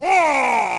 Yeah!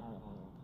なるほど